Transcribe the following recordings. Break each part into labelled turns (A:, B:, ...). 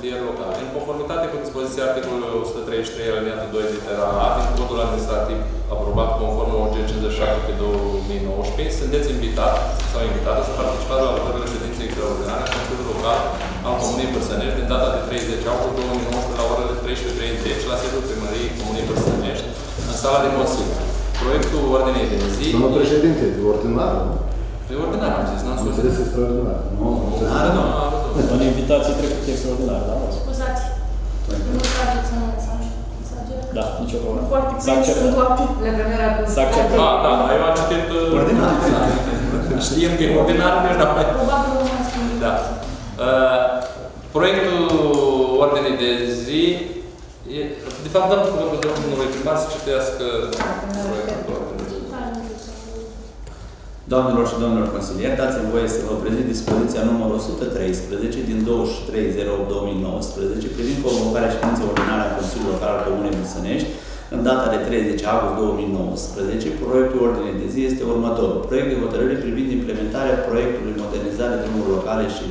A: consilieri locali, în conformitate cu dispoziția articolului 133 alineatul 2 litera A din codul administrativ aprobat conform OG 57 pe 2019, sunteți invitat sau invitată să participați la lucrările ședinței extraordinare a Consiliului Local al Comunei Bărsănești din data de 30 august 2019 la orele 13.30 la sediul primăriei Comunei Bărsănești, în sala de Consiliu. Proiectul ordinei de zi...
B: Domnul președinte, de ordinar, nu?
A: De ordinar am zis, n-am
B: Am
A: spus.
B: înțeles extraordinar.
C: Nu,
A: Ordinar,
C: nu.
A: nu, am văzut.
D: În invitație trecut extraordinar, da?
E: Scuzați. Nu trageți în mesaj. Mesager.
D: Da, nicio problemă.
E: Foarte
D: S-a
E: prins
D: acceptat.
E: în toate vremerea cu
D: S-a acceptat.
A: Da, da, da, eu am citit... uh,
C: Ordinar.
A: Știm că e ordinar, nici n-am mai...
E: Probabil nu mai spun.
A: Da. Uh, proiectul ordinii de zi, e, de fapt, dăm cuvântul domnului primar să citească proiectul ordinii de zi.
C: Doamnelor și domnilor consilieri, dați-mi voie să vă prezint dispoziția numărul 113 din 23.08.2019 privind convocarea ședinței ordinare a Consiliului Local al Comunei Băsănești în data de 30 august 2019. Proiectul ordinei de zi este următorul. Proiect de hotărâre privind implementarea proiectului modernizare drumuri locale și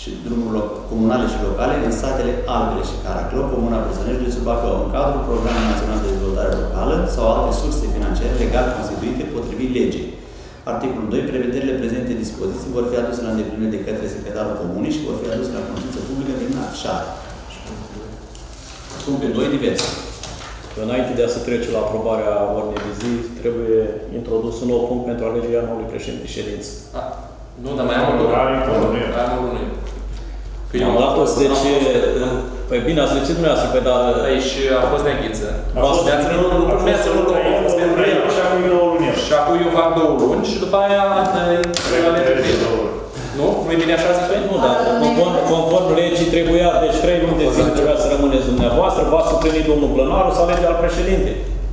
C: și drumuri lo- comunale și locale în satele Albele și Caraclău, Comuna Băsănești de Subacău, în cadrul Programului Național de Dezvoltare Locală sau alte surse financiare legal constituite potrivit legii. Articolul 2. Prevederile prezente în dispoziții vor fi aduse la îndeplinire de către secretarul comunii și vor fi aduse la cunoștință publică din afișare. Punctul 2. Diverse.
D: Înainte de a se trece la aprobarea ordinei de zi, trebuie introdus un nou punct pentru alegerea noului președinte de ședință.
A: Ah, nu, dar mai am unul.
F: Are unul, nu e.
A: Mai am unul. Că eu
D: Am
A: am
D: dat
A: fost,
D: deci,
A: am fost,
D: păi bine, ați lipsit dumneavoastră, pe dar...
A: aici a fost neaghiță.
F: A fost
A: Mi-a ținut
F: a fost
A: mi-a ținut
F: unul
A: două, a fost pentru el.
F: și acum e nouă lunie.
A: Și apoi eu fac două luni și după aia îi alege pe el. Nu? Nu e bine așa zis
D: Păi nu, dar conform, conform legii trebuia, deci trei luni de zile trebuia să rămâneți dumneavoastră, v-a suplinit domnul Plănaru să alege al președinte.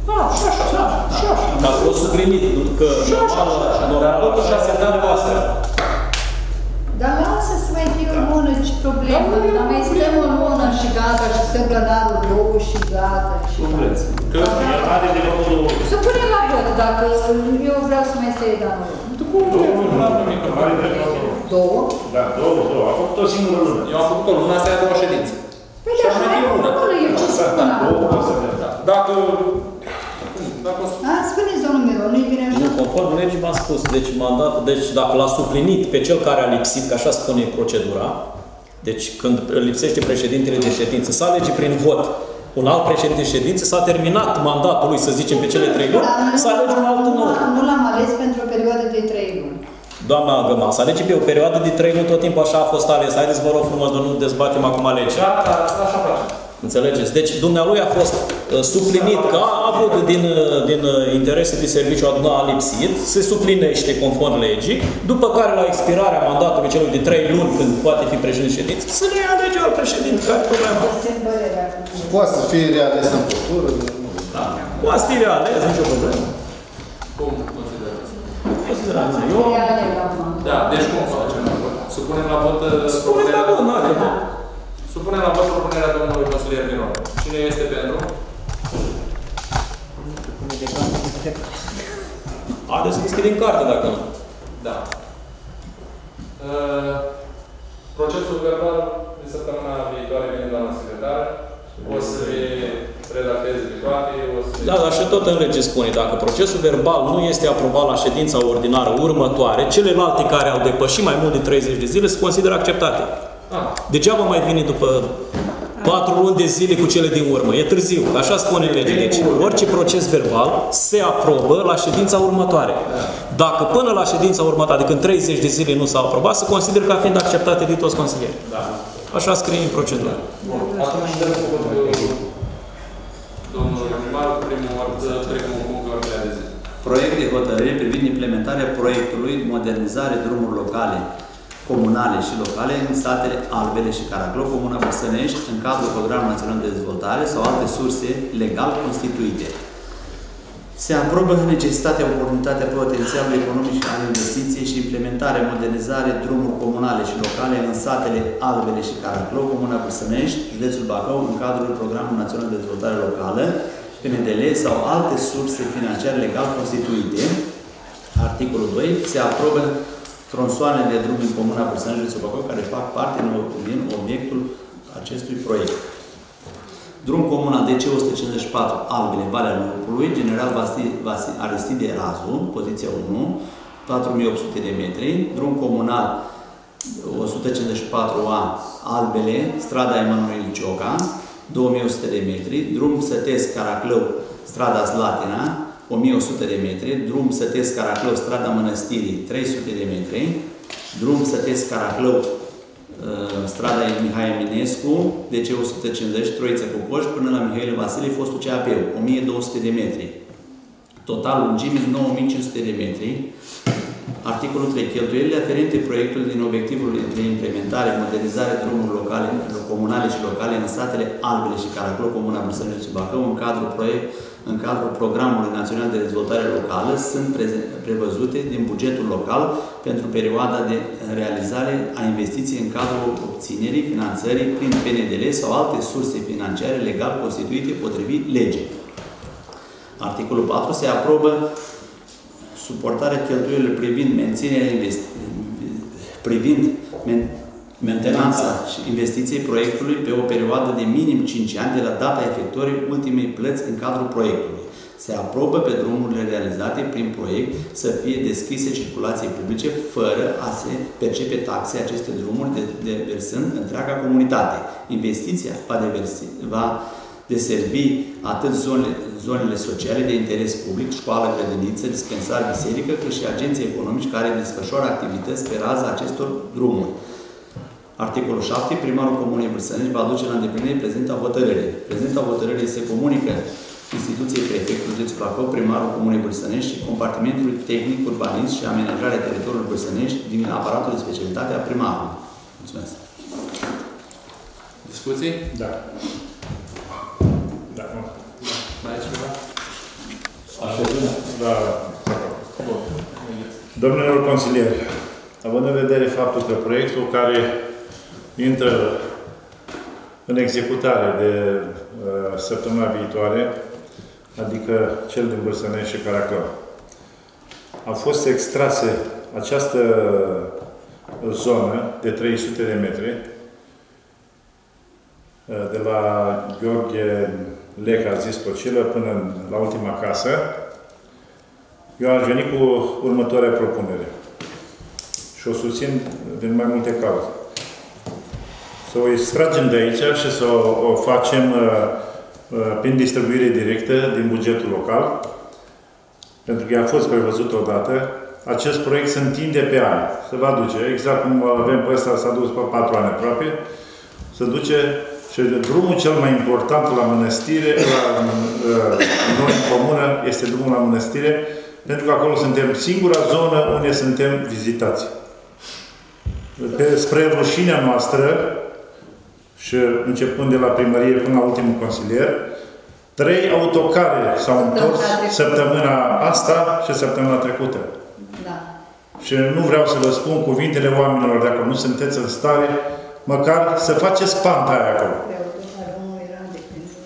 A: Da, și așa, da, și așa.
D: A fost suplinit, că normal,
A: Dar
D: normal,
A: totuși a
D: așa
A: semnat
D: de voastră.
G: Dar lasă să mai fie o lună ce problemă.
A: Da,
G: Dar mai stăm o lună și gata și stăm plănarul două și gata. Și
C: Cum vreți.
A: Că
F: El are de făcut două luni.
G: Să punem la vot dacă eu vreau să mai stai de anul.
F: Două luni. Are de făcut două.
G: Două?
F: Da, două, două. A făcut o singură lună.
A: eu am făcut o lună, asta e a doua ședință.
G: Păi
A: Și
G: da,
A: am
G: hai
A: mai
G: o
A: una.
G: lună, eu ce
F: Da,
G: spun
F: da, două
G: acum?
F: poate să dea.
A: Da. Dacă... Dacă o să...
G: A, spuneți, domnul Miron, nu-i bine
D: Nu,
G: așa?
D: Conform legii v-am spus, deci mandatul, deci dacă l-a suplinit pe cel care a lipsit, că așa spune procedura, deci când lipsește președintele de ședință, să alege prin vot un alt președinte de ședință, s-a terminat mandatul lui, să zicem, pe cele trei luni,
G: Dar nu-
D: să alege un altul nou.
G: Nu l-am ales pentru o perioadă de trei luni.
D: Doamna Găma, să alege pe o perioadă de trei luni, tot timpul așa a fost ales. Haideți, vă rog frumos, de nu dezbatem acum legea.
A: Da, da, așa face.
D: Înțelegeți? Deci dumnealui a fost uh, suplinit că a avut din, uh, din uh, interese de serviciu a a lipsit, se suplinește conform legii, după care la expirarea mandatului celui de 3 luni, când poate fi președinte de ședință, să ne alege alt președinte. Care e problema?
G: Este în părerea cu
B: Poate să fie reales în cultură.
D: Da. Poate să fie ales, nicio problemă.
A: Cum considerați?
D: Considerați. Eu
A: Da, deci cum facem? Supunem la vot... uh,
D: Spuneți la bun, nu are
A: Supunem la vot propunerea domnului consilier Miron. Cine este pentru?
D: Haideți să deschidem carte dacă nu.
A: Da. Uh, procesul verbal de săptămâna viitoare vine doamna secretară. O să le redacteze pe toate, o să le...
D: Da, dar și tot în lege spune, dacă procesul verbal nu este aprobat la ședința ordinară următoare, celelalte care au depășit mai mult de 30 de zile se consideră acceptate.
A: Ah,
D: Degeaba mai vine după 4 luni de zile cu cele din urmă. E târziu. Așa spune legea. Deci orice proces verbal se aprobă la ședința următoare. Dacă până la ședința următoare, adică în 30 de zile nu s-a aprobat, se consideră ca fiind acceptate de toți consilierii.
A: da.
D: Așa scrie în procedură.
A: Bun. Atunci dăm cuvântul domnului primar, primul, primul punct pe ordinea de zi.
C: Proiect de hotărâre privind implementarea proiectului modernizare drumuri locale, comunale și locale în satele Albele și Caraclău, Comuna Băsănești, în cadrul Programului Național de Dezvoltare sau alte surse legal constituite. Se aprobă necesitatea, oportunitatea, potențialul economic al investiției și implementarea, modernizare drumuri comunale și locale în satele Albele și Caraclău, Comuna Băsănești, județul Bacău, în cadrul Programului Național de Dezvoltare Locală, PNDL sau alte surse financiare legal constituite. Articolul 2. Se aprobă tronsoanele de drum în comuna Bârsănești, județul Bacău, care fac parte din obiectul acestui proiect. Drum comunal DC 154 Albele, Valea Lupului, General Vasi- Vasi- Aristide Razu, poziția 1, 4800 de metri. Drum comunal 154A Albele, strada Emanuel Cioca, 2100 de metri. Drum Sătesc Caraclău, strada Slatina, 1100 de metri. Drum Sătesc Caraclău, strada Mănăstirii, 300 de metri. Drum Sătesc Caraclău, Uh, strada Mihai Eminescu, DC 150, Troiță cu Coști, până la Mihail Vasile, fostul CAP, 1200 de metri. Total lungime 9500 de metri. Articolul 3. Cheltuielile aferente proiectului din obiectivul de implementare, modernizare drumurilor locale, comunale și locale în satele Albele și Caraclo, Comuna Brăsănești și Bacău, în cadrul, proiect, în cadrul Programului Național de Dezvoltare Locală, sunt preze- prevăzute din bugetul local pentru perioada de realizare a investiției în cadrul obținerii finanțării prin PNDL sau alte surse financiare legal constituite potrivit legii. Articolul 4. Se aprobă suportarea cheltuielilor privind menținerea investi- privind men- mentenanța și investiției proiectului pe o perioadă de minim 5 ani de la data efectuării ultimei plăți în cadrul proiectului. Se aprobă pe drumurile realizate prin proiect să fie deschise circulației publice fără a se percepe taxe aceste drumuri de, de versând întreaga comunitate. Investiția va, deversi, va deservi atât zonele, zonele sociale de interes public, școală, grădiniță, dispensar, biserică, cât și agenții economici care desfășoară activități pe raza acestor drumuri. Articolul 7. Primarul Comunei Bârsănești va aduce la îndeplinire prezenta hotărâre. Prezenta hotărâre se comunică instituției prefectului județul Bacău, primarul Comunei Bârsănești și compartimentului tehnic, urbanist și amenajarea teritoriului Bârsănești din aparatul de specialitate a primarului. Mulțumesc.
A: Discuții?
F: Da. Da, nu.
A: Mai e cineva?
F: Da. Domnilor consilieri, având în vedere faptul că proiectul care intră în executare de uh, săptămâna viitoare, adică cel din Bârsănești și Caraclău, a fost extrase această zonă de 300 de metri uh, de la Gheorghe Leca, a zis Pocilă, până în- la ultima casă, eu aș veni cu următoarea propunere. Și o susțin din mai multe cauze. Să o extragem de aici și să o, o facem uh, uh, prin distribuire directă din bugetul local, pentru că ea a fost prevăzut odată. Acest proiect se întinde pe ani. Se va duce, exact cum îl avem pe ăsta, s-a dus pe patru ani aproape, se duce și drumul cel mai important la mănăstire, la uh, noi în comună, este drumul la mănăstire, pentru că acolo suntem singura zonă unde suntem vizitați. Pe, spre rușinea noastră, și începând de la primărie până la ultimul consilier, trei autocare s-au întors
G: trecută.
F: săptămâna asta și săptămâna trecută.
G: Da.
F: Și nu vreau să vă spun cuvintele oamenilor, dacă nu sunteți în stare, măcar să faceți panta aia acolo.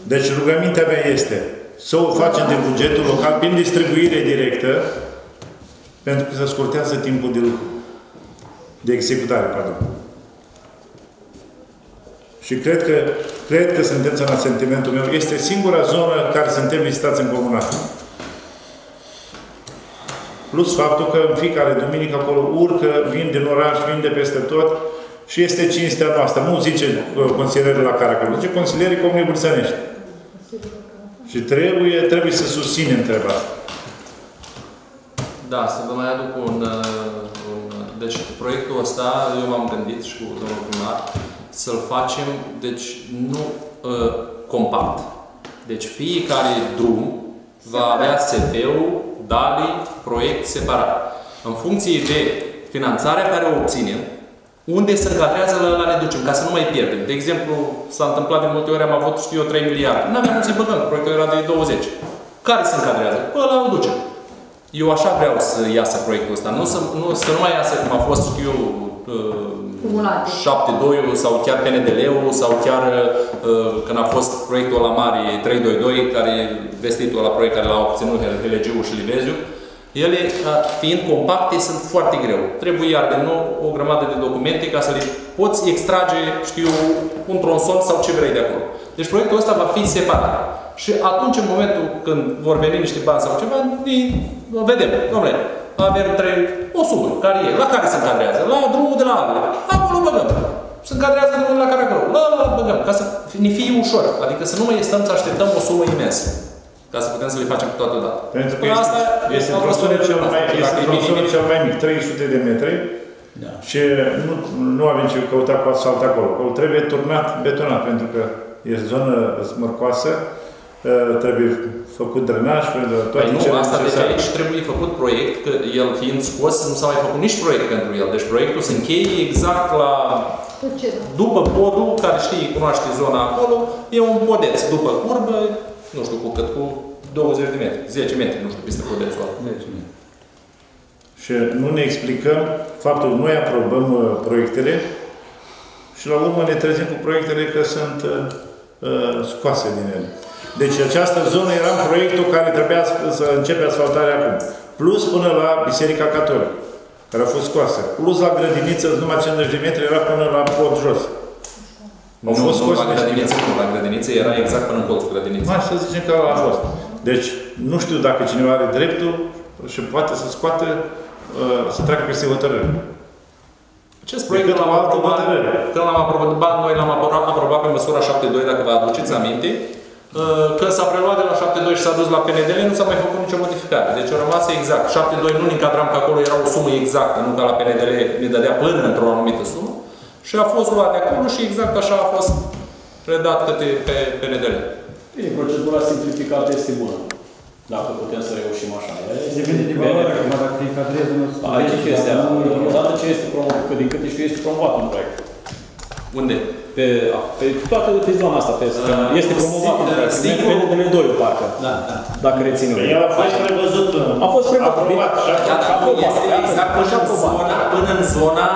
F: Deci rugămintea mea este să o facem de bugetul local prin distribuire directă, pentru că se scurtează timpul de lucru. De executare, pardon. Și cred că, cred că sunteți în asentimentul meu. Este singura zonă în care suntem vizitați în comuna. Plus faptul că în fiecare duminică acolo urcă, vin din oraș, vin de peste tot și este cinstea noastră. Nu zice uh, consilierul la Caracol, zice consilierii Comunei Bursănești. Și trebuie, trebuie să susținem treaba asta.
A: Da, să vă mai aduc un, uh, un... Deci, proiectul ăsta, eu m-am gândit și cu domnul primar, să-l facem, deci, nu uh, compact. Deci, fiecare drum va avea SF-ul, DALI, proiect separat. În funcție de finanțarea care o obținem, unde se încadrează la, la ne ducem, ca să nu mai pierdem. De exemplu, s-a întâmplat de multe ori, am avut, știu eu, 3 miliarde. Nu aveam cum să băgăm, proiectul era de 20. Care se încadrează? Ăla o ducem. Eu așa vreau să iasă proiectul ăsta. Nu să nu, să nu mai iasă cum a fost, știu eu,
G: Cumulate.
A: 7-2 sau chiar PNDL-ul sau chiar uh, când a fost proiectul la mare 322 care vestitul la proiect care l-a obținut Helegiu și Liveziu Ele, a, fiind compacte, sunt foarte greu. Trebuie iar din nou o grămadă de documente ca să le poți extrage, știu, un tronson sau ce vrei de acolo. Deci proiectul ăsta va fi separat. Și atunci, în momentul când vor veni niște bani sau ceva, ni- vedem, domnule, avem trei, o sumă, care e, la care se încadrează, la drumul de la Agre, acolo băgăm. Se încadrează drumul la care acolo, la, la, la, băgăm, ca să ne fie ușor. Adică să nu mai stăm să așteptăm o sumă imensă. Ca să putem să le facem toată dată.
F: Pentru că
A: Până
F: este,
A: asta
F: este
A: a fost
F: tronsonul cel mai,
A: Dacă
F: este
A: e
F: tronsonul
A: minim,
F: cel mai mic, 300 de metri.
C: Da.
F: Și nu, nu avem ce căuta cu asfalt acolo. Acolo trebuie turnat, betonat, pentru că e zonă smărcoasă, uh, trebuie făcut drenaj, pentru toate
A: Păi nu,
F: cele
A: asta deci
F: necesare.
A: aici trebuie făcut proiect, că el fiind scos, nu s-a mai făcut nici proiect pentru el. Deci proiectul se încheie exact la
G: Cu ce?
A: după podul, care știi, cunoaște zona acolo, e un podeț. După curbă, nu știu cu cât, cu 20 de metri, 10 metri, nu știu, peste podețul ăla.
F: Și nu ne explicăm faptul că noi aprobăm uh, proiectele și la urmă ne trezim cu proiectele că sunt uh, uh, scoase din ele. Deci această zonă era în proiectul care trebuia să, să începe asfaltarea acum. Plus până la Biserica Catolică, care a fost scoasă. Plus la grădiniță, numai 50 de metri, era până la pod jos. Au
A: Nu,
F: fost
A: nu,
F: scoase
A: la grădiniță, nu, la grădiniță era exact până în colțul grădiniței.
F: Hai să zicem că a fost. Deci, nu știu dacă cineva are dreptul și poate să scoată, uh, să treacă peste hotărâre.
A: Acest proiect
F: Decât
A: l-am
F: o altă
A: aprobat,
F: hotărâre.
A: când l-am aprobat, ba, noi l-am aprobat, aprobat pe măsura 7.2, dacă vă aduceți aminte, uh, că s-a preluat de la 7.2 și s-a dus la PNDL, nu s-a mai făcut nicio modificare. Deci a rămas exact. 7.2 nu ne încadram că acolo era o sumă exactă, nu ca la PNDL ne dădea până într-o anumită sumă. Și a fost luat de acolo și exact așa a fost redat către pe PNDL.
D: Bine, procedura simplificată este bună. Dacă putem să reușim așa.
H: Depinde de valoare, acum dacă te încadrezi în
D: Aici e chestia. Odată ce este promovat, că din câte știu, este promovat un proiect.
A: Unde?
D: Pe, pe toată pe zona asta, pe, este promovat un proiect.
A: Sigur.
D: Pe de 2 parcă,
C: Da, da.
D: dacă rețin
F: Păi
D: eu.
F: el a fost prevăzut
D: A fost prevăzut.
F: aprobat și
A: Da,
F: acum
A: dar nu
D: aprobat,
A: este
D: da,
A: exact
D: și
A: până în,
D: aprobat.
A: zona, până în zona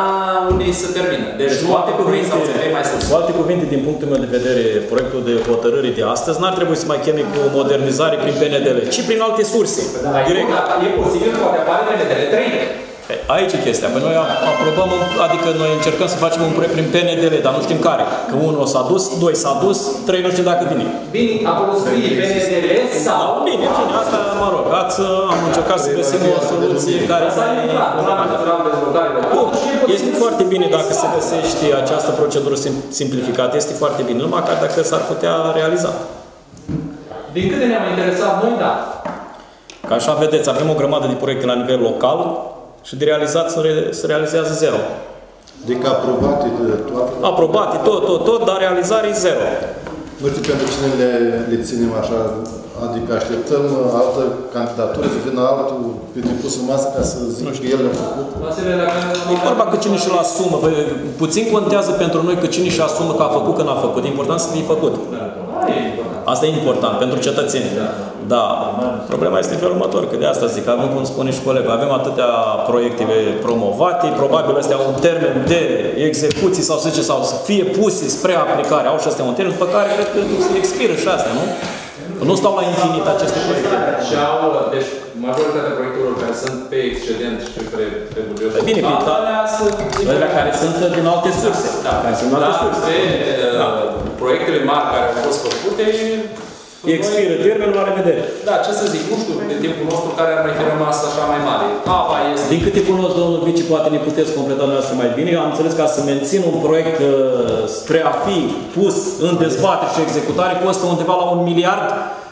A: unde se termină. Deci nu
D: alte
A: alte vrei sau să fie mai sus.
D: cu alte cuvinte, din punctul meu de vedere, proiectul de hotărâre de astăzi n-ar trebui să mai cheme cu modernizare prin PNDL, ci prin alte surse. Direct.
A: E posibil, poate apare PNDL 3.
D: Aici e chestia. Păi noi aprobăm, un- adică noi încercăm să facem un proiect prin PNDL, dar nu știm care. Că unul s-a dus, doi s-a dus, trei nu știu dacă vine.
A: Bine, acolo scrie PNDL sau...
D: Bine, în fine, asta mă rog, ați, am încercat să găsim o soluție care
A: Asta e clar, Plan Național de Dezvoltare Locală. și e posibil
D: Este
A: să
D: foarte
A: fie
D: bine dacă se
A: exact.
D: găsește această procedură sim- simplificată, este foarte bine, numai că dacă s-ar putea realiza.
A: Din câte ne-am interesat noi, da.
D: Ca așa vedeți, avem o grămadă de proiecte la nivel local și de realizat se, re, se realizează zero.
B: Adică aprobate de toate.
D: Aprobate, tot, tot, tot, dar realizare e zero.
B: Nu știu pentru cine le, le ținem așa, adică așteptăm altă candidatură, să vină altul pe pus în masă ca să zic că el le-a făcut.
A: Vasile, dacă
D: E vorba că cine și-l asumă. Bă, puțin contează pentru noi că cine și asumă că a făcut, că n-a făcut. E important să fie făcut. Asta e important pentru cetățeni. Da. Problema este în felul următor, că de asta zic, avem, cum spune și colegul, avem atâtea proiecte promovate, probabil astea au un termen de execuții sau să zice, sau să fie puse spre aplicare, au și astea un termen, după care cred că se expiră și astea, nu? Că nu stau la infinit aceste proiecte.
A: Și au, deci, majoritatea proiectelor care sunt pe excedent și pe, pe bugetul
D: Păi bine,
A: total,
D: bine, da.
A: alea sunt
D: Alea care sunt din alte surse.
A: Da,
D: Care sunt din alte
A: dar
D: surse.
A: pe
D: Da.
A: uh, proiectele mari care au fost făcute,
D: Expiră termenul, la revedere.
A: Da, ce să zic, nu știu, pe timpul nostru care ar mai fi rămas așa mai mare. Apa este...
D: Din câte cunosc, domnul Vici, poate ne puteți completa dumneavoastră mai bine. Eu am înțeles ca să mențin un proiect uh, spre a fi pus în dezbatere și executare costă undeva la un miliard uh,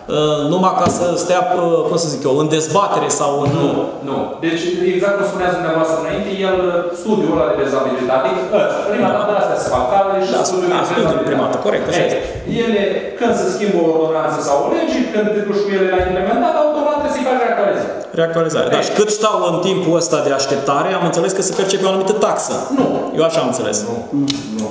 D: numai ca să stea, uh, cum să zic eu, în dezbatere sau în...
A: Nu, nu. Deci, exact cum spuneați dumneavoastră înainte, el, studiul ăla de dezabilitate, ăsta, prima dată astea se fac, care și
D: Da,
A: studiul
D: da,
A: de
D: studiul de prima dată, corect, așa
A: Ei,
D: este.
A: Ele, când se schimbă o ordonanță sau o lege, când te duci cu ele la implementat, automat trebuie să-i faci reactualizare.
D: Reactualizare. Da, și cât stau în timpul ăsta de așteptare, am înțeles că se percepe o anumită taxă.
A: Nu.
D: Eu așa am înțeles.
A: Nu, nu.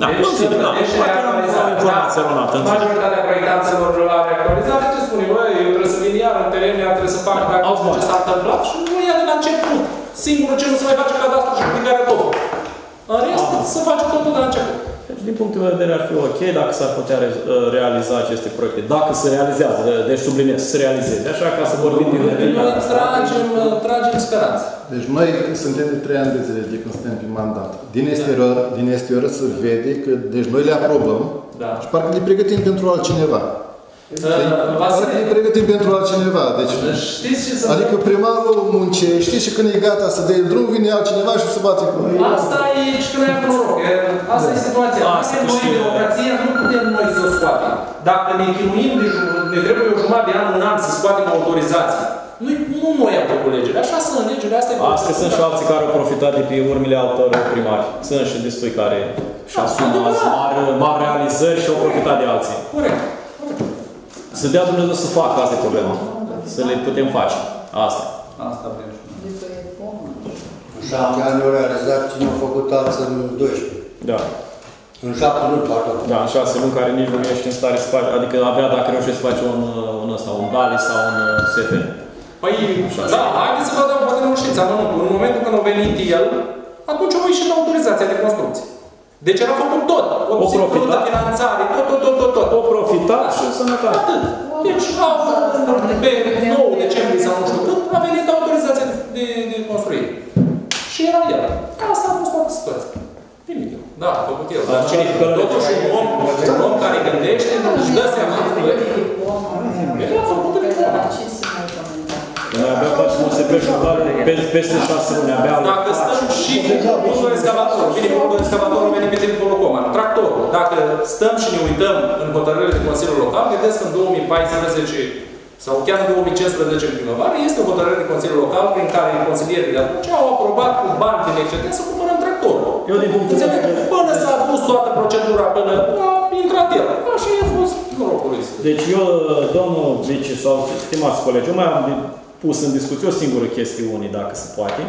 D: Da,
A: deci,
D: nu,
A: se
D: da,
A: plătește
D: poate am
A: reactualizare.
D: o informație
A: Da?
D: eronată, în fine.
A: Majoritatea proiectanților la reactualizare ce spune, bă, eu trebuie să vin iar în teren, iar trebuie să fac dacă
D: Au
A: nu știu ce
D: bani.
A: s-a întâmplat și nu ia de la început. Singurul ce nu se mai face cadastru și aplicarea totul. În rest, se face totul de la început.
D: Din punctul meu de vedere ar fi ok dacă s-ar putea re- uh, realiza aceste proiecte. Dacă se realizează, deci subliniez, să se realizeze. Așa ca să vorbim din
A: Noi tragem, tragem speranță.
B: Deci noi suntem de 3 ani de zile de când suntem pe mandat. Din exterior, din exterior se vede că deci noi le aprobăm
A: Da.
B: și parcă le pregătim pentru altcineva.
A: Uh,
B: Parcă
A: Vasile,
B: le pregătim pentru altcineva. Deci,
A: știți ce să...
B: adică primarul muncește și când e gata să dea drum, vine altcineva și se bate cu
A: Asta e și că noi am noroc. e, Asta e situația.
D: Asta
A: Asta noi,
D: și-
A: democrația, nu putem noi să o scoatem. Dacă ne chinuim de ju- ne trebuie o jumătate de an, un an să scoatem autorizații. Nu, nu noi am făcut legile. Așa sunt legile astea.
D: Astea sunt și alții care au profitat de pe urmile altor primari. Sunt și destui care și asumă azi mari, mari realizări și au profitat de alții.
A: Corect.
D: Să dea Dumnezeu să facă, asta e problema. Să le putem face. Asta.
C: Asta vrem și noi.
G: Adică e pomă.
I: În șapte ani au realizat cine a făcut alții în 12.
D: Da.
I: În șapte luni, pardon.
D: Da, în șase luni care nici nu ești în stare să faci, adică abia dacă reușești să faci un, un ăsta, un DALI sau un uh, SF.
A: Păi, da, haideți să vă dau poate nu știți amănuntul. În momentul când a venit el, atunci a ieșit autorizația de construcție. Deci era făcut tot. Obținută
D: profitat.
A: finanțare, tot, tot, tot, tot, tot.
D: O profitat și sănătate.
A: Atât. Deci, la, pe 9 decembrie sau nu știu când, a venit autorizația de, de, de construire. Și era el. Asta a fost toată situația. Nimic. Da, a făcut el.
D: Dar cine că
A: Totuși un om, un om care gândește, își dă seama că el a făcut de
G: Dar
A: pomă.
G: ce să mai comentăm?
D: Noi abia facem o SP și doar pe- peste șase luni, abia
A: Dacă stăm și cu un excavator, bine, cu excavatorul vine pe timpul Coman, tractorul, dacă stăm și ne uităm în hotărârile de Consiliul Local, vedeți că în 2014 sau chiar în 2015 în primăvară, este o hotărâre de Consiliul Local prin care consilierii de atunci au aprobat cu bani din excedent să cumpărăm tractorul.
D: Eu din punctul meu de
A: Înțeleg?
D: vedere...
A: Până s-a dus toată procedura, până a intrat el. Așa i-a fost norocul lui.
D: Deci eu, domnul Vici sau stimați colegi, eu mai am de- pus în discuție o singură chestiune, dacă se poate.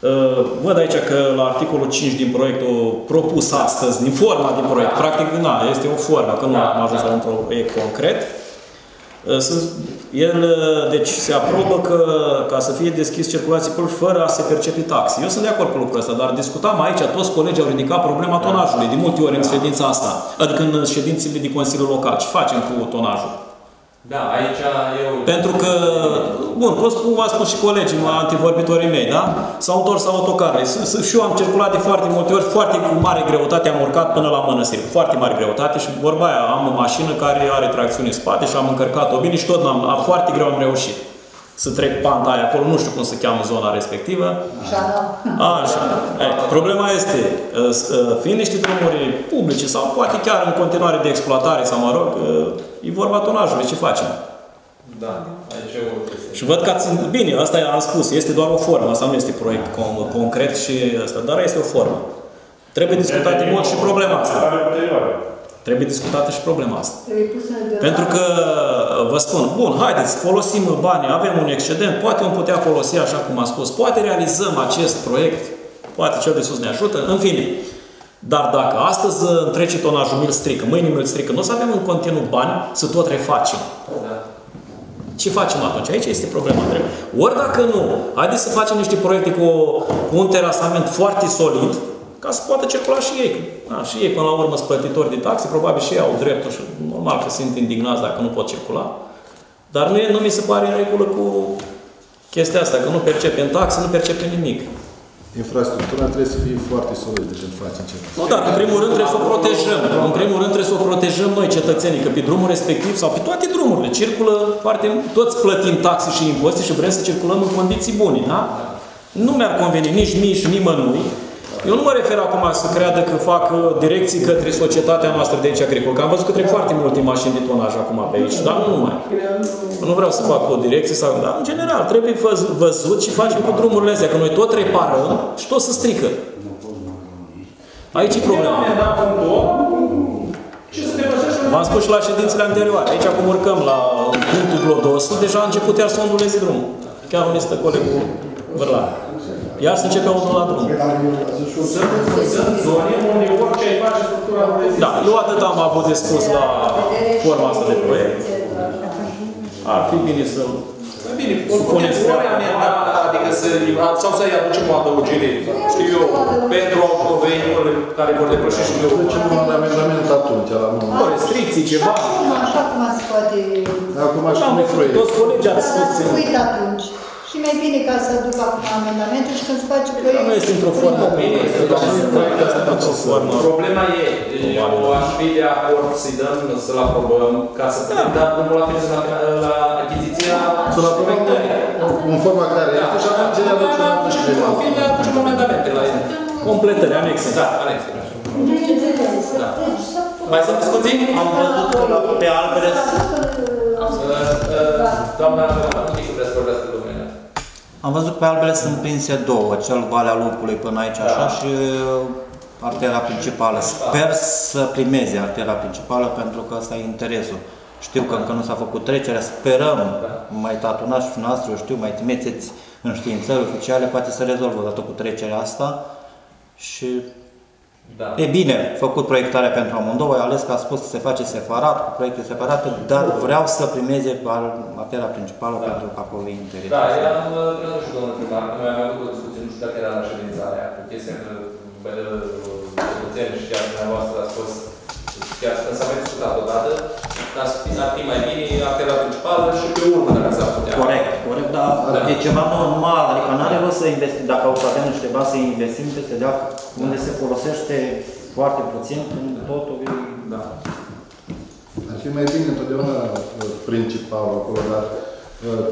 D: Uh, Văd aici că la articolul 5 din proiectul propus astăzi, din forma din proiect, practic, na, este o formă, că nu
A: Da,
D: am ajuns
A: da.
D: la un proiect concret. Uh, să- El, uh, deci, se aprobă că, ca să fie deschis circulație publică fără a se percepe taxe. Eu sunt de acord cu lucrul ăsta, dar discutam aici, toți colegii au ridicat problema tonajului, de multe ori în ședința asta, adică în ședințele de Consiliul Local. Ce facem cu tonajul?
A: Da, aici eu...
D: Pentru că, bun, cum cum v-a spus și colegii, antivorbitorii mei, da? S-au întors autocarele. S- s- Și eu am circulat de foarte multe ori, foarte cu mare greutate am urcat până la mănăstire. Cu foarte mare greutate și vorba aia, am o mașină care are tracțiune în spate și am încărcat-o bine și tot n-am, a, foarte greu am reușit să trec panta aia acolo, nu știu cum se cheamă zona respectivă.
G: Așa, da.
D: Așa. E, problema este, uh, s- uh, fiind niște drumuri publice sau poate chiar în continuare de exploatare sau mă rog, uh, e vorba tonajului, ce facem?
A: Da, aici e o chestie.
D: Și văd că ați... Bine, asta am spus, este doar o formă, asta nu este proiect con- concret și asta, dar este o formă. Trebuie discutată mult și problema asta.
F: Starea ulterioară.
D: Trebuie discutată și problema asta.
G: Trebuie pusă în debat.
D: Pentru că, vă spun, bun, haideți, folosim banii, avem un excedent, poate vom putea folosi așa cum am spus, poate realizăm acest proiect, poate cel de sus ne ajută, în fine. Dar dacă astăzi întrece tonajul, mi-l strică, mâine mi-l strică, nu o să avem în continuu bani să tot refacem.
A: Da.
D: Ce facem atunci? Aici este problema. Trebuie. Ori dacă nu, haideți să facem niște proiecte cu, cu un terasament foarte solid, ca să poată circula și ei. Da, și ei, până la urmă, sunt plătitori de taxe, probabil și ei au dreptul și normal că sunt indignați dacă nu pot circula. Dar nu, e- nu mi se pare în regulă cu chestia asta, că nu percepem taxe, nu percepem nimic.
B: infrastructura trebuie să fie foarte solidă când facem ceva.
D: Nu, dar în primul rând trebuie să o protejăm. În primul rând trebuie să o protejăm noi, cetățenii, că pe drumul respectiv sau pe toate drumurile circulă foarte... Toți plătim taxe și impozite și vrem să circulăm în condiții bune, da? Nu mi-ar conveni nici mie și nimănui. Eu nu mă refer acum să creadă că fac uh, direcții către societatea noastră de aici agricol, că am văzut că trec foarte multe mașini de tonaj acum pe aici, dar nu numai. Nu vreau să fac o direcție sau... Dar, în general, trebuie văz- văzut și facem cu drumurile astea, că noi tot reparăm și tot se strică. Aici e problema. V-am spus și la ședințele anterioare. Aici acum urcăm la punctul Glodosul, deja a început iar să onduleze drumul. Chiar unde stă colegul Vârlan. Iar să începe ondul la drum.
A: Sunt zone unde orice ai face structura nu
D: Da, eu atât am avut de spus la forma asta de proiect. Ar fi bine să
A: Bine, ori puteți ori amenda adică să, sau să-i aducem o adăugire, știu eu, pentru vehicule care vor depăși, știu eu,
B: Facem un amendament atunci, la
D: O
B: moment.
D: restricții, ceva.
G: Acum, așa cum se poate...
B: Acum și
D: Am
B: cum e
D: văzut,
B: proiect.
D: toți colegii ați
G: Dar
D: susținut.
G: ați uit atunci. Și mai bine ca să duc acum amendamentul și când se face proiectul...
D: Nu este într-o formă bine, într-o formă.
A: Problema e, eu aș fi de acord să-i dăm, să-l aprobăm, ca să putem da drumul la, la, la achiziția
B: Să-l aprobăm în forma care este și atunci ne aducem la
A: Și
B: pușcire.
A: în fine aducem amendamente la el.
D: Completări, anexe.
A: Da, anexe. Da.
G: Deci, să
A: Mai sunt discuții?
C: Am văzut că pe albele
A: Uh, uh, Doamna, nu știu vreți să vorbească domnule.
H: Am văzut pe albele sunt prinse două, cel Valea Lupului până aici așa și uh, artera principală. Sper să primeze artera principală pentru că ăsta e interesul. Știu că încă nu s-a făcut trecerea, sperăm, mai tatunați și noastră, eu știu, mai trimiteți în științări oficiale, poate să rezolvă odată cu trecerea asta. Și
A: Da.
H: e bine făcut proiectarea pentru amândouă, ai ales că a spus că se face separat, cu proiecte separate, dar vreau să primeze artera principală pentru că acolo e interes.
A: Da, eram, uh, nu știu, domnul primar, noi am avut o discuție, nu știu dacă era la ședința aia, cu chestia că cetățenii și chiar dumneavoastră ați fost, chiar când s-a mai discutat odată, ar fi, ar fi mai bine artera principală și pe urmă, dacă s-ar putea.
H: Corect, corect, dar
A: Da.
H: e ceva normal, adică nu are rost să investim, dacă o să avem niște bani să investim peste deal, unde se folosește foarte puțin, când totul e...
A: Da.
B: Ar fi mai bine întotdeauna uh, principalul acolo, dar uh,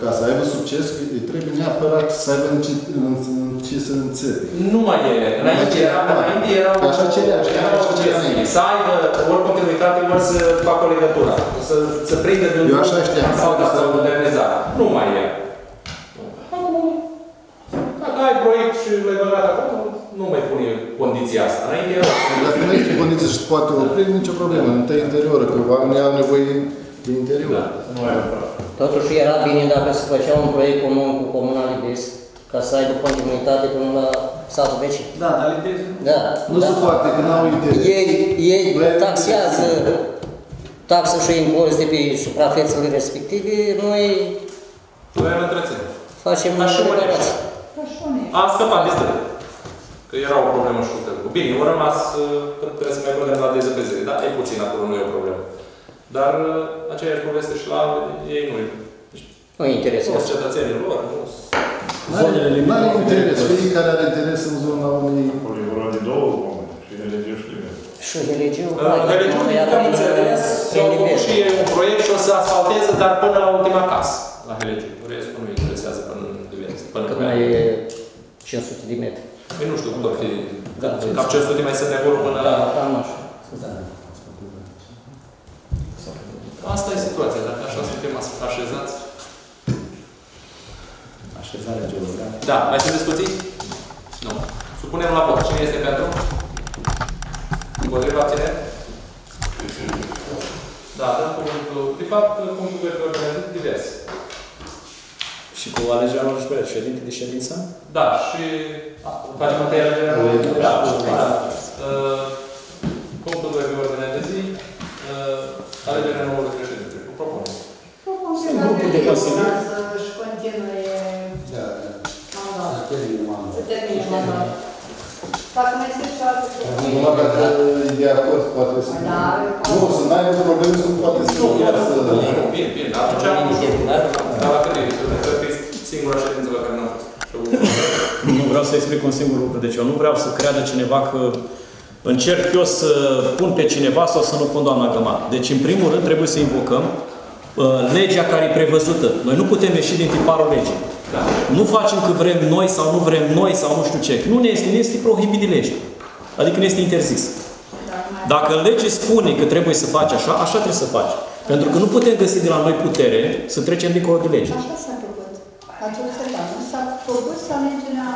B: ca să aibă succes, îi trebuie neapărat să aibă în ce, în, în ce să înțeleg.
A: Nu mai e. Înainte era, înainte era
B: Că așa cerea, așa
A: era o
B: cerea
A: chestie.
B: înainte.
A: Să aibă ori continuitate, ori să facă o legătură. Să, să prindă de un
B: Eu așa știam.
A: Sau da, să moderniza. Nu mai e. Acum, dacă ai proiect și legat acolo, nu mai pune condiția asta. Înainte era.
B: Dacă nu este condiție și se poate opri, nicio problemă. Întâi interioră, că oamenii au nevoie de interior.
A: Da.
F: Nu ai vrut.
J: Totuși era bine dacă se făcea un proiect comun cu Comuna Libes, ca să aibă continuitate până la satul vecin.
C: Da, dar libezi.
J: Da.
B: Nu
J: da.
B: se poate, că n-au interes.
J: Ei, ei
B: Băi,
J: taxează taxă și impozite pe suprafețele respective, noi
A: Noi am întreținut.
J: facem
A: Așa mă
J: reparații.
A: Am scăpat de stări. Că era o problemă și cu târgul. Bine, au rămas, uh, că trebuie să mai băgăm la DZPZ. Da, e puțin acolo, nu e o problemă. Dar uh, aceeași poveste și la ei nu
J: Nu e interesant.
A: Toți cetățenii lor, nu
D: Zonele
B: Nu are interes.
D: limite.
B: Fiecare are interes în zona unei...
F: Acolo e vorba de două oameni, și religiu și liber.
J: Și religiul,
A: Religiul,
J: mai
A: am înțeles, au făcut și ei un proiect și o să asfalteze, dar până la ultima casă. La Helegiu. Restul nu interesează până în divers. Până
J: Cât
A: pe
J: mai e 500 de metri.
A: Păi nu știu, tot fi...
J: Da,
A: Cam 500 mai sunt de acolo până la...
J: Cam așa.
A: Asta e situația, dacă așa suntem as- așezați.
C: Așezarea geografică.
A: Da, mai sunt discuții? Nu. Supunem la vot. Cine este pentru? Împotriva abțineri? Da, dăm cuvântul. De fapt, punctul de ordine divers.
D: Și cu alegerea lor și președinte de ședință?
A: Da, și a, facem întâi alegerea lui. Da, da. Uh, Punctul 2 pe ordinea de zi. Uh, Alegerea noului președinte. Cu propunere.
G: Sunt
D: grupul de consilieri.
G: Să-și continue
I: Da,
G: mandatul.
I: da. Termină mandatul.
G: Să termine mandatul. Dacă mai sunt și alte
B: Numai dacă e de acord, poate să...
G: Da,
B: Nu, să n-ai nicio problemă, să nu poate să... să...
A: Bine, bine. Atunci am nu știu. Dar la cât e? Cred că e singura ședință la care n-am fost.
D: Nu vreau să explic un singur lucru. Deci eu nu vreau să creadă cineva că încerc eu să pun pe cineva sau să nu pun doamna Găman. Deci, în primul rând, trebuie să invocăm uh, legea care e prevăzută. Noi nu putem ieși din tiparul legii.
A: Da.
D: Nu facem că vrem noi sau nu vrem noi sau nu știu ce. Nu ne este, ne este prohibit de lege. Adică ne este interzis. Dacă lege spune că trebuie să faci așa, așa trebuie să faci. Pentru că nu putem găsi de la noi putere să trecem dincolo de lege.
G: Așa s-a făcut. Ați observat, nu? S-a făcut să alegerea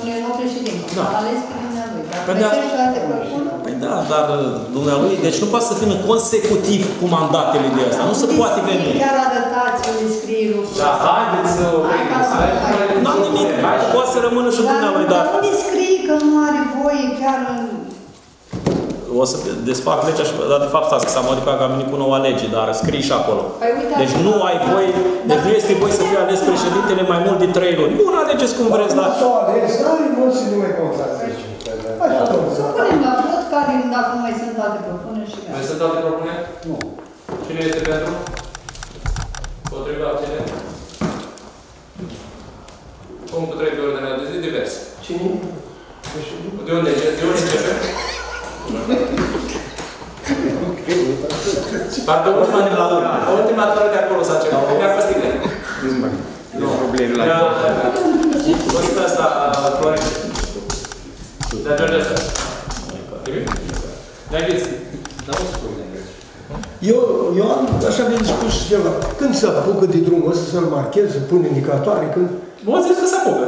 G: unui nou președinte.
D: Da.
G: A ales pe dumnealui. Dacă
D: Păi
G: mai
D: da.
G: sunt și alte propuneri,
D: Păi da, dar dumnealui, deci nu poate să vină consecutiv cu mandatele de asta. Nu se poate veni.
G: Chiar arătați unde scrie lucrul
A: Da,
G: ăsta.
A: haideți să
G: Hai ca să- hai.
D: N-am nimic. Poate să rămână și
G: Dar
D: dumnealui,
G: dar
D: dar
G: unde scrie că nu are voie chiar în...
D: o să desfac legea și, dar de fapt stați că s-a modificat că am venit cu noua lege, dar scrii și acolo.
G: Păi uite,
D: Deci nu ai voie, deci nu este voie să fie ales președintele mai mult de 3 luni. Bun, alegeți cum vreți, dar
K: Nu ales, n-are mult să nu mai contați aici. Așa, domnule.
G: Să punem la vot care, dacă nu mai sunt alte propuneri și
A: Mai sunt alte propuneri?
K: Nu.
A: Cine este pentru? Potriva abținere? Punctul 3 pe ordinea de zi, divers.
K: Cine?
A: De unde, de unde începe? Parcă ultima de la ultima țară de acolo s-a început. Mi-a fost sticle.
H: Nu probleme la
A: O să asta, Florin. De George asta. Ne-ai ghiți?
K: Eu, eu am, așa mi-a spus ceva, când se apucă de drumul ăsta să-l marcheze, să pune indicatoare, când...
A: Mă zis că se apucă.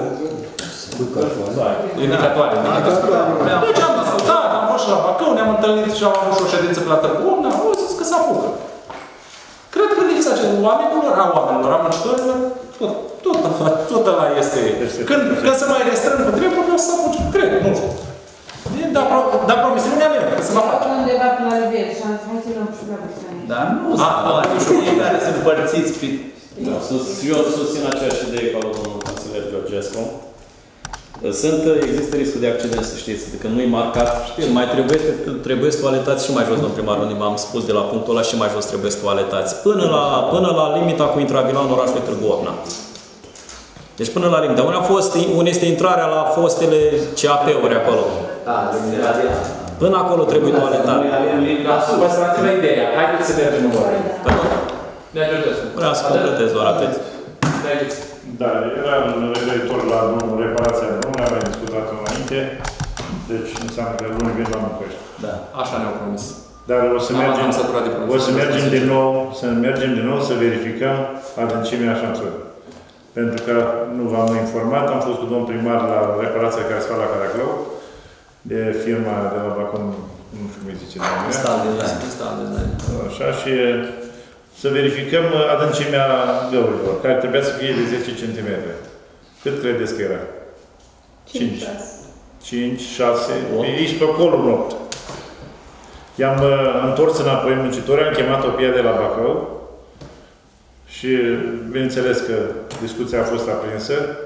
A: Indicatoare.
K: Indicatoare.
A: Deci am ascultat, am fost și la Bacău, ne-am întâlnit și am avut și o ședință pe la Târgu Omna, au zis că se apucă. Cred că lipsa ce oamenilor, a oamenilor, a muncitorilor, tot, tot, tot ăla este. Când, când se mai restrâng cu dreptul, o să se apuce. Cred, nu știu. E, Dar, pro, dar promisiune avem, că se va face.
E: Undeva pe la nivel și am ținut și la
C: Dar nu,
A: A, a,
C: sunt fiecare sunt împărțiți pe...
D: Da, sus- eu susțin aceeași idee ca domnul consilier Georgescu. Sunt, există riscul de accident, să știți, că nu e marcat și mai trebuie, trebuie toaletați și mai jos, domn primar, unde v-am spus de la punctul ăla și mai jos trebuie toaletați. Până la, până la limita cu intravilal în orașul Târgu Orna. Deci până la limita. Unde a fost, unde este intrarea la fostele CAP-uri acolo.
C: Da, de la de
D: Până acolo trebuie toaletat.
A: Vă să la ideea. Haideți să mergem în ordine. Ne-a Georgescu.
D: Vreau să completez doar atât.
A: Ne-ai ghiți.
F: Da, eram referitor la drumul, reparația drumului, am mai discutat înainte, deci înseamnă că luni vin la București.
C: Da.
A: Așa ne-au promis.
F: Dar o să
A: Am-
F: mergem,
A: am săturat de promisiuni.
F: o să mergem din nou, să mergem din nou să verificăm adâncimea șanțului. Pentru că nu v-am informat, am fost cu domnul primar la reparația care se face la Caraclău, de firma de la Bacum, nu știu cum îi zice numele.
C: Stal de la.
A: Asta, de
F: Așa și să verificăm adâncimea găurilor, care trebuia să fie de 10 cm. Cât credeți că era? 5. 5, 6, ești pe acolo în 8. I-am uh, întors înapoi muncitori, am chemat-o pe ea de la Bacău și bineînțeles că discuția a fost aprinsă.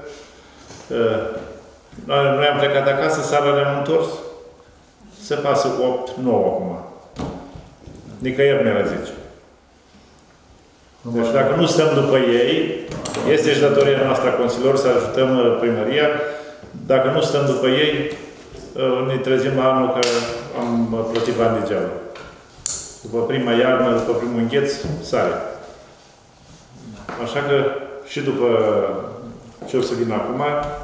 F: Uh, Noi, noi am plecat acasă, seara ne-am întors. Se pasă cu 8, 9 acum. Nicăieri mi-era 10. Deci dacă nu stăm după ei, este și datoria noastră a consilor să ajutăm uh, primăria. Dacă nu stăm după ei, uh, ne trezim la anul că am uh, plătit bani degeaba. După prima iarnă, după primul îngheț, sare. Așa că și după ce o să vin acum,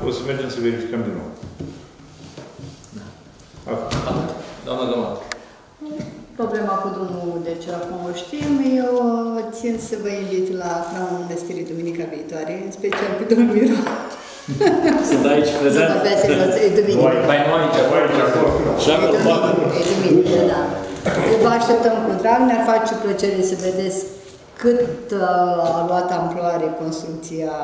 F: o să mergem să verificăm din nou. Atât.
A: Doamna Gămat.
G: Problema cu drumul, deci acum o știm. Eu uh, țin să vă invit la hramul mănăstirii duminica viitoare, în special pe domnul Miro.
D: Sunt aici prezent.
G: Avea să e duminică.
A: Mai nu aici, voi aici, acolo.
D: Și acolo,
G: E duminică, e duminică, da. Vă așteptăm cu drag, ne-ar face plăcere să vedeți cât uh, a luat amploare construcția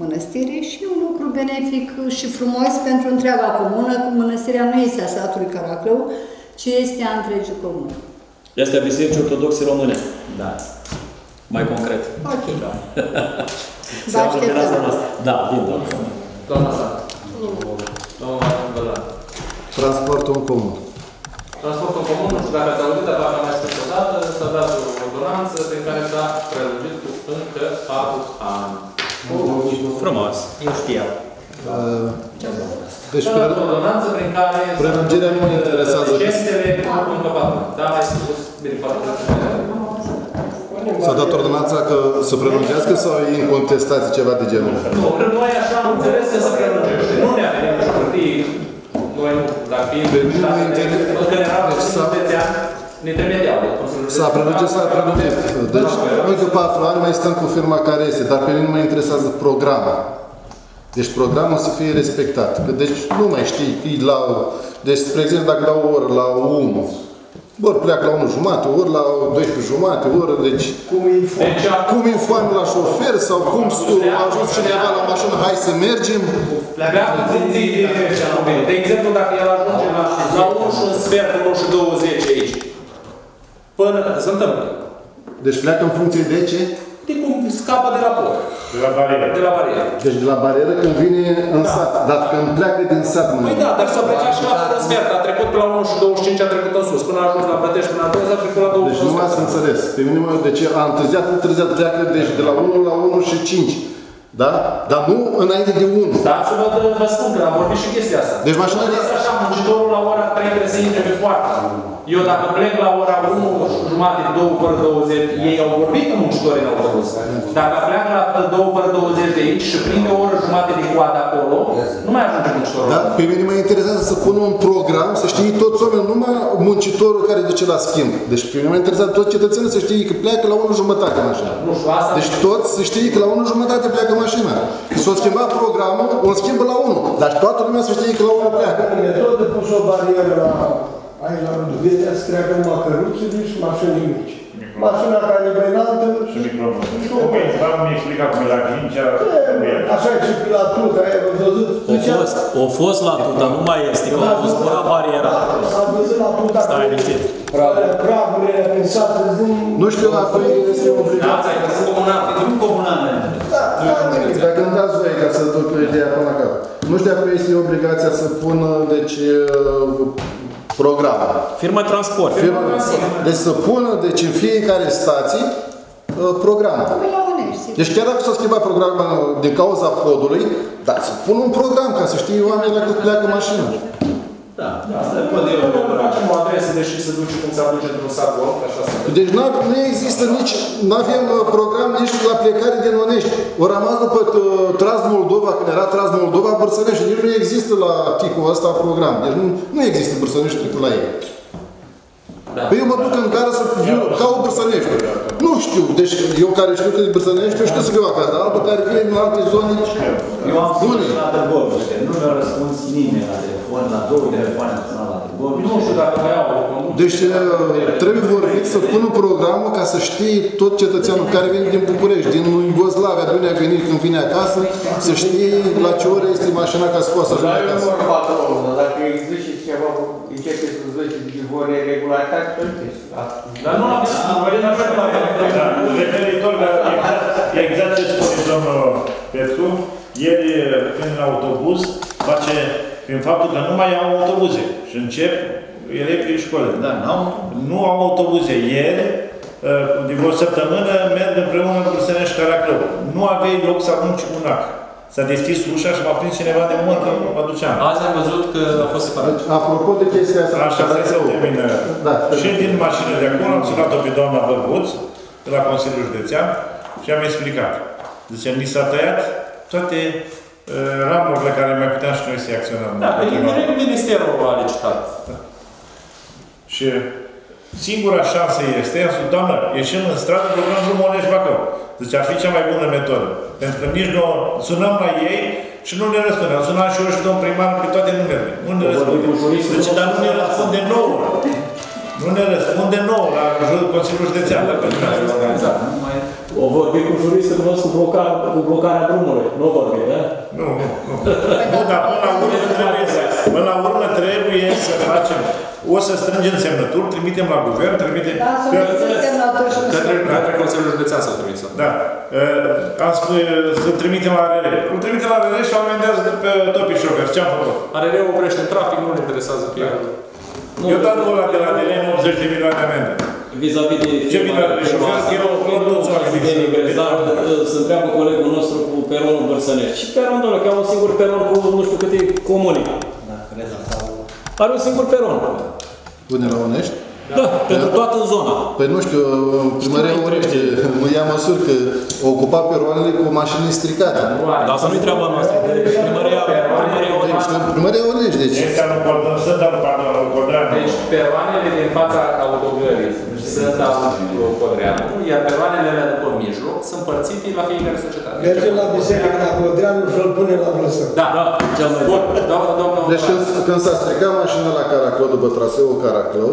G: mănăstirii și un lucru benefic și frumos pentru întreaga comună, că mănăstirea nu este a satului Caraclău, ci este a întregii comune.
D: Este a Bisericii Ortodoxe Române.
C: Da.
D: Mai concret.
G: Ok.
D: Da.
G: Vă
D: Se află pe raza
G: așteptăm.
D: noastră. Da, vin, doamnă.
A: Doamna sa. Doamna Bălan.
B: Transportul în comun.
A: Transportul în comun, nu știu dacă ați auzit, dar dacă am mai spus o dată, s-a dat o ordonanță prin care s-a prelungit cu încă 4 ani.
D: Frumos.
H: Eu știam.
B: Uh, Deci,
A: S-a dat o ordonanță prin care...
B: prelungirea nu mă interesează.
A: Licențele cu încă 4 ani. Da, ai spus bine foarte
B: S-a dat ordonanța că să prelungească sau e în contestație ceva de genul?
A: Nu, noi așa am înțeles că se prelungește. Nu ne-a venit pe hârtii, noi nu, dacă e
B: Pe mine mă inter-
A: Când era
B: Deci s-a-
A: județean, ne trimiteau.
B: S-a prelungit, s-a prelungit. Deci, încă patru ani mai stăm cu firma care este, dar pe mine mă interesează programul. Deci programul să fie respectat. Că deci nu mai știi, e la... Deci, spre exemplu, dacă la o oră, la 1, ori pleacă la 1 jumate, ori la 12 jumate, ori, deci...
K: Cum e foame.
A: Deci,
B: Cum informă la șofer sau cum s- a ajuns cineva la mașină, hai să mergem,
A: Pleacă în funcție de ce anume. De exemplu, dacă el ajunge la, la 1 și un sfert, 1 și 20 aici, până se întâmplă.
B: Deci pleacă în funcție de ce?
A: De cum scapă de la pod,
F: De la barieră.
A: de la barieră.
B: Deci de la barieră când vine în sat. Dar când pleacă din sat, mă.
A: Păi da, dar s-a plecat și la fără sfert. A trecut pe la 1 și 25, a trecut în sus. Până a ajuns la Plătești, până la 20, a trecut la 2
B: Deci nu m-ați înțeles. Pe mine mă, de ce a întârziat, întârziat, pleacă deci de la 1 la 1 și 5. Da? Dar nu înainte de 1.
A: Da, să vă, vă spun că am vorbit și chestia asta.
B: Deci mașina de...
A: Vedeți așa, muncitorul la ora 3 trebuie să intre pe poartă. Eu dacă plec la ora 1 jumate, 2 fără 20, ei au vorbit cu muncitorii în autobuz. Dacă pleacă la 2 fără 20 de aici și prinde o oră jumate de coadă acolo, nu mai ajunge muncitorul.
B: Da? Pe mine mă interesează să pun un program, să știe toți oamenii, numai muncitorul care duce la schimb. Deci pe mine mă interesează toți cetățenii să știe că pleacă la 1 jumătate mașina.
A: Nu știu, asta...
B: Deci toți să știe că la 1 jumătate pleacă mașina. S-a schimbat programul, o schimbă la 1. Dar toată lumea să știe că la 1 pleacă.
K: Metodă pus o barieră la aici la Râduvetea să treacă numai căruțele și mașini mici. Mașina care e înaltă
F: Și microfonul. Păi, v-am explicat cum e la Clincea.
K: Așa e și pe la Tuca, ai văzut?
D: O fost, o fost la tu, dar nu mai este, că a fost până bariera.
K: S-a văzut la Tuca.
D: Stai liniștit.
K: Pragurile prin sat, din...
B: Nu știu la voi este obligat.
A: Da, ți-ai găsit comunate.
C: Nu comunale.
K: Da, da,
B: Dacă îmi dați voi ca să duc ideea până la cap. Nu știu dacă este obligația să pună, deci, program.
D: Firma transport.
B: Firma, deci să pună, deci, în fiecare stație, uh, program.
G: Păi la Onești, sigur.
B: Deci chiar dacă s-a schimbat programul din cauza podului, dar să pună un program ca să știe oamenii la cât pleacă mașina.
C: Da, asta pot eu.
A: Nu facem o adresă, deși se duce cum se aduce într-un sat gol, că așa se
B: Deci nu nu există nici, nu avem uh, program nici la plecare din Onești. O rămas după uh, Tras Moldova, când era Tras Moldova, Bărsănești. Nici nu există la tipul ăsta program. Deci nu, nu există Bărsănești trecut la ei.
A: Da.
B: Păi eu mă duc în gară să viu ca o Bărsănești. Nu știu, deci eu care știu că e Bărsănești, eu știu să viu acasă, dar altul care vine din alte zone,
C: Eu am
B: Bune.
C: spus la Târgoviște, nu mi-a răspuns nimeni la telefon, la două telefoane am sunat la Târgoviște.
A: Nu știu dacă mai au.
B: Deci uh, trebuie vorbit să pună programul ca să știe tot cetățeanul care vine din București, din Iugoslavia, de unde a venit când vine acasă, să știe la ce oră este mașina ca să poată să ajungă acasă.
L: Dacă există și ceva, începe să zice de vor neregularitate,
A: Dar nu aveți
F: Da, referitor la exact, exact ce spune domnul Petru, el când în autobuz face prin faptul că nu mai au autobuze și încep elevii școlii.
C: Da, n-au.
F: Nu au autobuze. Ieri, uh, de o săptămână, merg împreună cu Sănești Caraclău. Nu aveai loc să arunci un ac. S-a deschis ușa și m-a prins cineva de mână, mă duceam.
A: Azi am văzut că a fost separat.
B: Deci, apropo de chestia asta,
F: Așa, să se termină.
B: Da,
F: Și din mașină de acolo am sunat-o pe doamna Băbuț, de la Consiliul Județean, și am explicat. Zice, mi s-a tăiat toate uh, ramurile care mai puteam și noi să acționăm.
A: Da, pe direct ministerul a licitat.
F: Și singura șansă este, i-am spus, doamnă, ieșim în stradă, blocăm drumul Onești Bacău. Zice, ar fi cea mai bună metodă. Pentru că nici nu sunăm la ei și nu ne răspunde. Am sunat și eu și domn primar pe toate numerele. Nu ne răspunde. Zice, dar nu ne răspunde nouă. Nu ne răspunde nouă la Consiliul Județean. La
A: Organizat.
D: O vorbi cu juristul nostru cu, bloca, cu blocarea drumului. Nu vorbi, da?
F: Nu, nu, nu. Nu, dar până la urmă trebuie să, până la urmă trebuie să facem. O să strângem semnături, trimitem la guvern, trimitem...
G: Da, să nu semnători și
A: Către, către Consiliul Județean să-l trimisă.
F: Da. Uh, am spus să trimitem la RR. Îl trimitem la RR și o amendează de pe topi șofer. Ce am făcut?
A: ARR oprește în trafic, nu le interesează pe el.
F: Eu dat ăla de la DLN 80 de milioane amendă.
D: Vis-a-vis de
F: Ce vine la șofer, eu nu toți oamenii.
D: Dar se întreabă colegul nostru cu peronul Bărsănești. Și peron, domnule, că au un singur peron cu nu știu câte comune. Are un singur peron.
B: Până la Onești.
D: Da, pentru toată zona.
B: Păi nu știu, primăria Onești mă ia măsuri că ocupa peroanele cu mașini stricate.
D: Dar asta nu-i treaba noastră. Primăria, primăria Onești.
B: Primăria Onești, deci.
F: Este anul Cordon, sunt anul pardon, anul Cordon.
A: Deci peroanele din fața autogării sunt la Codreanu, iar peroanele alea după mijloc sunt împărțite la fiecare societate.
K: Merge la biserică la Codreanu și îl pune la vlăsă.
A: Da, da, cel mai bun. Domnul, domnul,
B: Deci când, când s-a stricat mașina la Caraclău, după traseul Caraclău,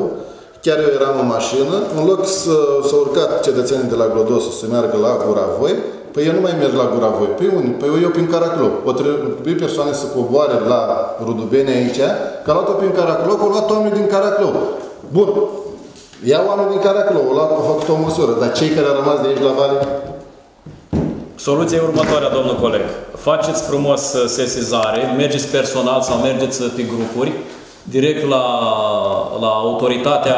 B: chiar eu eram în mașină, în loc să, să urcat cetățenii de la Glodos să meargă la Gura Voi, Păi el nu mai merg la gura voi. Păi unde? Păi eu prin Caraclău. O trebuie persoane să coboare la Rudubene aici, că a luat-o prin Caraclău, că au luat oameni din Caraclău. Bun. Ia oameni din Caraclău, au, luat, au făcut o măsură, dar cei care au rămas de aici la vale,
D: Soluția e următoarea, domnul coleg. Faceți frumos uh, sesizare, mergeți personal sau mergeți uh, pe grupuri, direct la, la autoritatea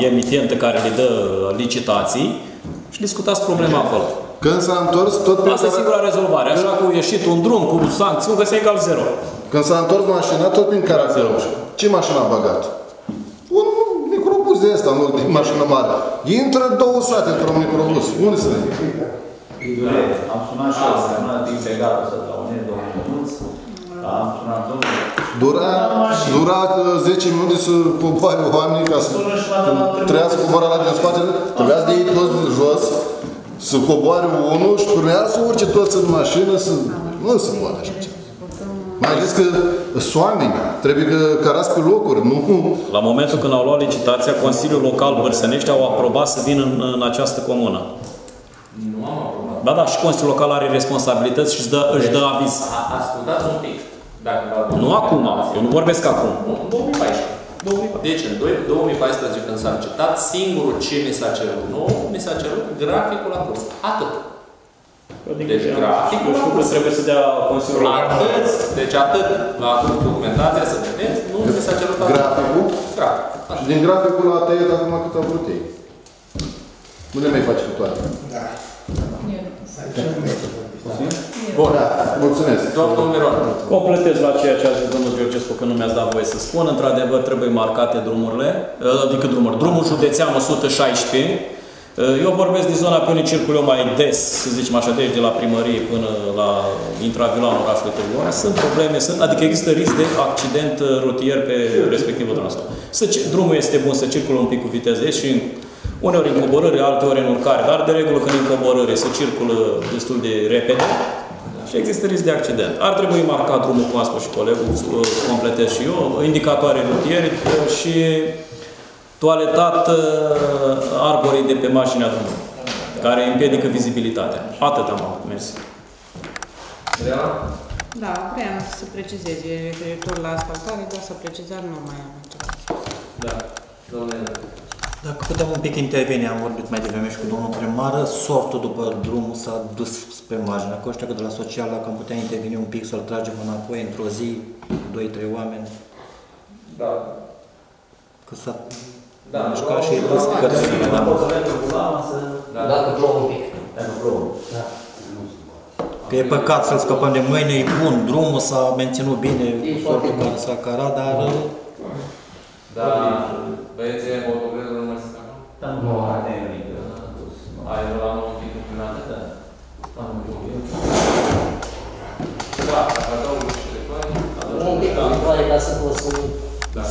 D: emitentă care le dă licitații și discutați problema acolo.
B: când s-a întors, tot pe
D: Asta e singura rezolvare. Așa cu ieșit un drum cu sancțiuni, găseai egal zero.
B: Când s-a întors mașina, tot prin Caraclău. Ce mașină a băgat? Un microbus de ăsta, în loc de mașină mare. Intră două sate într-un microbus. Unde să
C: Am sunat și eu, am sunat din pe gata să la unele două minuți. Am sunat domnul.
B: Dura, dura uh, 10 minute să coboare oamenii ca să trebuia să coboare la din spate, trebuia să iei toți în jos, să coboare unul și urmea să urce toți în mașină, să... Nu se poate așa ceva. Mai ales că sunt oameni, trebuie că cărați pe locuri, nu...
D: La momentul când au luat licitația, Consiliul Local Bărsănești au aprobat să vină în, în această comună.
A: Nu am aprobat.
D: Da, da, și Consiliul Local are responsabilități și își dă, își dă aviz.
A: A- Ascultați un pic. Dacă vă
D: Nu acum, eu nu vorbesc acum.
A: Nu, în 2014. 2014. Deci, în 2014, când s-a licitat, singurul ce mi s-a cerut nou, mi s-a cerut graficul la curs. Atât. Deci, graficul la curs.
D: trebuie să dea Consiliul Local.
A: Atât. Deci, atât. La documentația, să vedeți, nu mi s-a cerut atât.
B: Graficul?
A: Grafic.
B: Și din graficul a tăiat acum cât au vrut ei. Nu le mai face cu toate.
K: Da.
A: Bun.
B: Mulțumesc.
A: Domnul Miron.
D: Completez la ceea ce a zis domnul Georgescu, că nu mi-ați dat voie să spun. Într-adevăr, trebuie marcate drumurile, adică drumuri. Drumul județean 116. Eu vorbesc din zona pe unde circul eu mai des, să zicem așa, deci de la primărie până la intravilanul orașului Târgu Mureș. Sunt probleme, sunt, adică există risc de accident rutier pe respectivul transport. Să, ci- drumul este bun să circulă un pic cu viteză și uneori în coborâre, alteori în urcare, dar de regulă când în coborâre se circulă destul de repede și există risc de accident. Ar trebui marcat drumul, cum a spus și colegul, uh, completez și eu, indicatoare rutiere uh, și toaletat uh, arborii de pe mașina drumului, care împiedică vizibilitatea. Atât am avut, mersi.
A: Adriana?
M: Da, vreau să precizeze referitor la asfaltare, dar să precizar nu mai am ceva.
A: Da. Domnule.
H: Dacă putem un pic interveni, am vorbit mai devreme și cu domnul primar, sortul după drumul s-a dus spre marginea coștea, că de la social, dacă am putea interveni un pic, să-l tragem înapoi într-o zi, 2-3 oameni,
A: Da.
H: că s-a
A: Da,
H: mișcat și e dus cărțile.
C: Da, pot să mergem cu lama să...
J: Da, dacă plouă un pic.
C: Dacă plouă.
J: Da.
H: Că e păcat să-l scăpăm de mâine, e bun, drumul s-a menținut bine,
J: E
H: sortul
J: foarte
H: care s-a carat, dar
A: Da. Băieții, autogrezul nu mai sunt acolo?
C: Da, nu,
J: Nu.
C: nu, e nimic.
A: Ai la un pic în primul
C: Da.
A: Am Da, dacă adaug și reclame,
J: Un pic în viitoare ca să poți să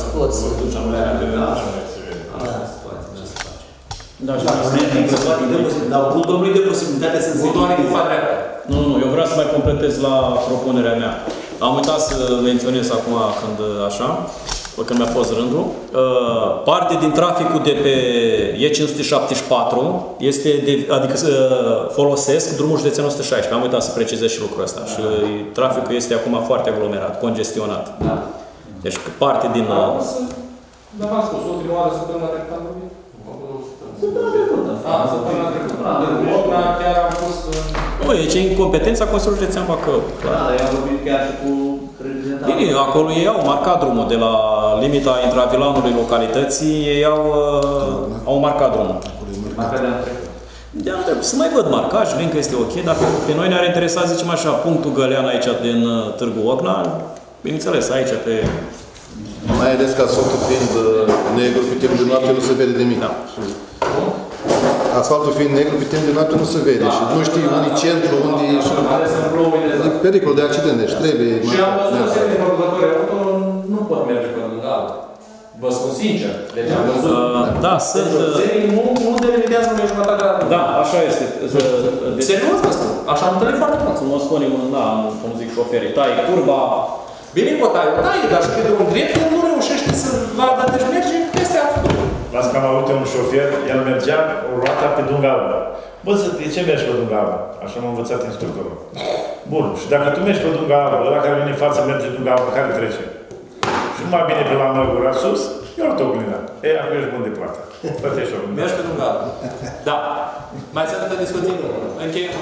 J: să poți să...
D: Da, și
C: Dar domnului de posibilitate să
A: Cu doamne cu dreapta.
D: Nu, nu, eu vreau să mai completez la propunerea mea. Am uitat să menționez acum când așa, când mi-a fost rândul. Uh, Parte din traficul de pe E574 este de, adică uh, folosesc drumul județean 116. Am uitat să precizez și lucrul ăsta. Și uh, traficul este acum foarte aglomerat, congestionat.
A: Da.
D: Deci parte din... uh,
A: Da, v-am spus, ultima oară săptămâna trecută am vorbit. Săptămâna trecută. Da, săptămâna trecută. În Bocna chiar am pus...
D: Nu, e ce incompetența Consiliului Județean Bacău. clar.
C: Da, dar eu am vorbit chiar și cu reprezentantul.
D: Bine, acolo ei au marcat drumul de la limita intravilanului localității, ei au, uh, au marcat drumul. De anul să mai văd marcaj, vin că este ok, dar pe, pe noi ne-ar interesa, zicem așa, punctul Gălean aici din uh, Târgu Ocna, bineînțeles, aici pe...
B: Mai ales ca sotul fiind uh, negru pe timp de noapte nu se vede nimic.
D: Da.
B: Asfaltul fiind negru pe timp de noapte nu se vede și nu știi unde e centru, unde e... și-
A: Care sunt plouile.
B: E pericol de accident, deci trebuie...
A: Și am văzut o serie de producători auto, nu pot merge pe lângă altul. Vă spun sincer. Deci am văzut.
D: Uh, da, sunt...
A: Deci
D: uh,
A: oțelii nu, nu delimitează unei jumătate de la
D: Da, așa este. Deci,
A: Serios vă spun. Așa am întâlnit foarte mult.
D: cum o spune un, da, cum zic șoferii, tai curba,
A: Bine, potai, da, e, dar și pe un drept, el nu reușește să vadă, deci merge peste absolut.
F: Las că am avut un șofer, el mergea o roata pe dunga albă. Bă, să de ce mergi pe dunga albă? Așa m-a învățat instructorul. Bun, și dacă tu mergi pe dunga albă, ăla care vine în față merge dunga albă, care trece? Și mai bine pe la măgura sus, eu nu te oglindă. E, acum ești bun de plată. Plătești o
A: Mergi pe lângă altul. Da. Mai sunt discuții? Încheiem.